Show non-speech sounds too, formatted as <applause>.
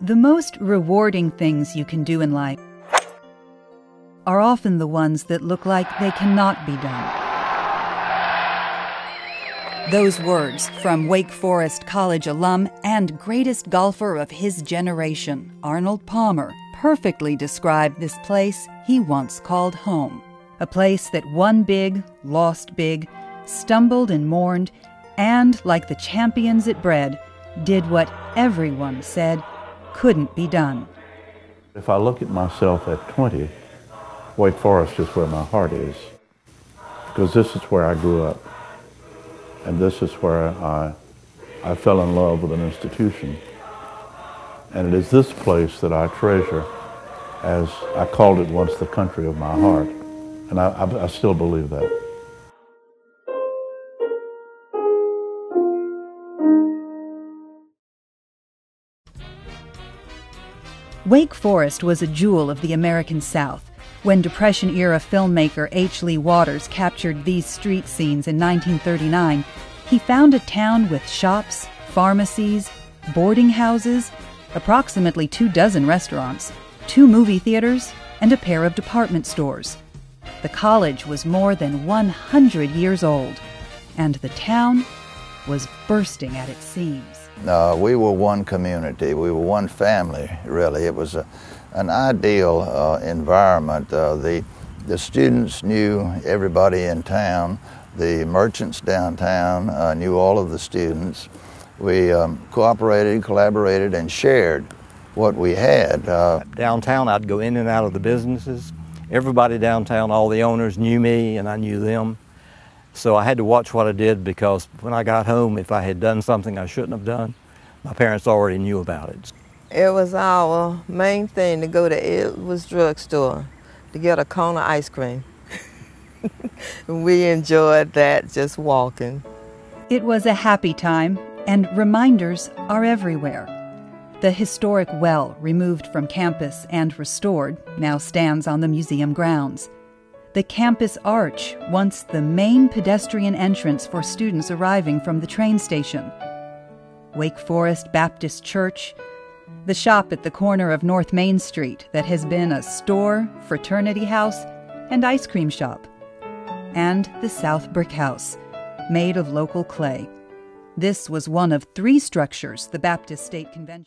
The most rewarding things you can do in life are often the ones that look like they cannot be done. Those words from Wake Forest College alum and greatest golfer of his generation, Arnold Palmer, perfectly describe this place he once called home. A place that won big, lost big, stumbled and mourned, and, like the champions it bred, did what everyone said couldn't be done. If I look at myself at 20, Wake Forest is where my heart is. Because this is where I grew up. And this is where I, I fell in love with an institution. And it is this place that I treasure as I called it once the country of my heart. And I, I, I still believe that. Wake Forest was a jewel of the American South. When Depression era filmmaker H. Lee Waters captured these street scenes in 1939, he found a town with shops, pharmacies, boarding houses, approximately two dozen restaurants, two movie theaters, and a pair of department stores. The college was more than 100 years old, and the town was bursting at its seams. Uh, we were one community. We were one family, really. It was a, an ideal uh, environment. Uh, the, the students knew everybody in town. The merchants downtown uh, knew all of the students. We um, cooperated, collaborated, and shared what we had. Uh, downtown, I'd go in and out of the businesses. Everybody downtown, all the owners knew me, and I knew them. So I had to watch what I did because when I got home, if I had done something I shouldn't have done, my parents already knew about it. It was our main thing to go to Edwards drugstore to get a cone of ice cream. <laughs> we enjoyed that just walking. It was a happy time, and reminders are everywhere. The historic well, removed from campus and restored, now stands on the museum grounds the campus arch, once the main pedestrian entrance for students arriving from the train station. Wake Forest Baptist Church, the shop at the corner of North Main Street that has been a store, fraternity house, and ice cream shop, and the South Brick House, made of local clay. This was one of three structures the Baptist State Convention.